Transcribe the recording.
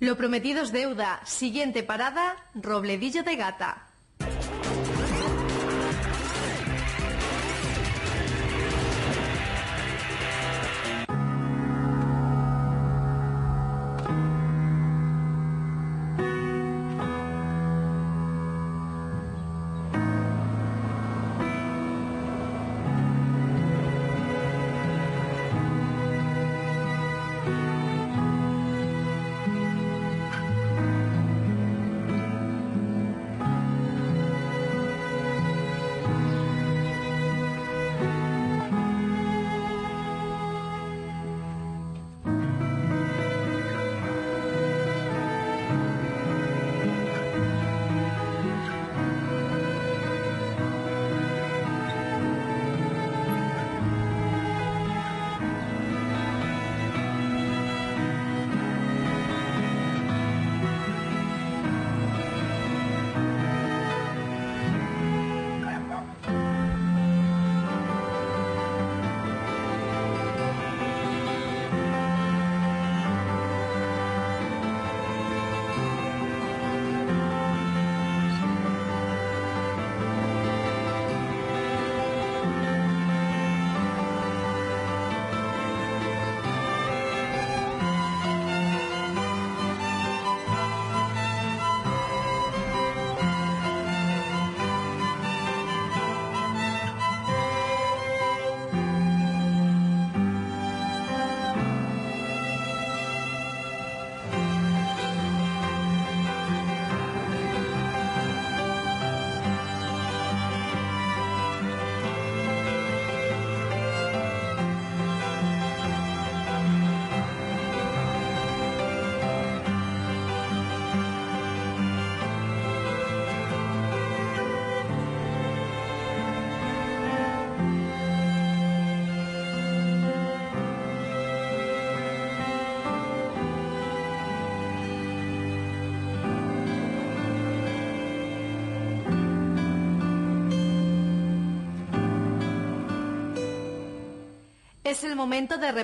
Lo prometido es deuda. Siguiente parada, Robledillo de Gata. Es el momento de repasar.